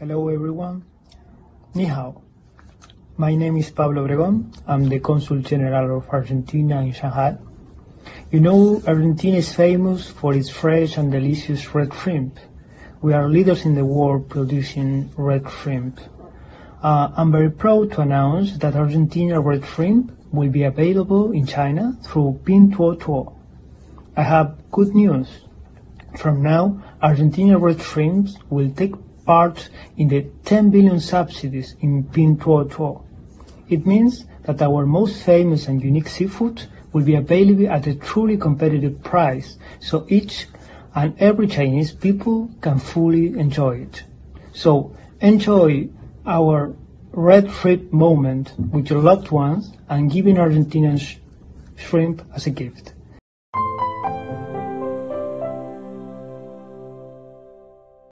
Hello everyone. Ni hao. My name is Pablo Obregón. I'm the Consul General of Argentina in Shanghai. You know, Argentina is famous for its fresh and delicious red shrimp. We are leaders in the world producing red shrimp. Uh, I'm very proud to announce that Argentina red shrimp will be available in China through Pinduoduo. I have good news. From now, Argentina red shrimps will take part in the 10 billion subsidies in Pinduoduo. It means that our most famous and unique seafood will be available at a truly competitive price, so each and every Chinese people can fully enjoy it. So enjoy our red shrimp moment with your loved ones and giving Argentinian sh- shrimp as a gift.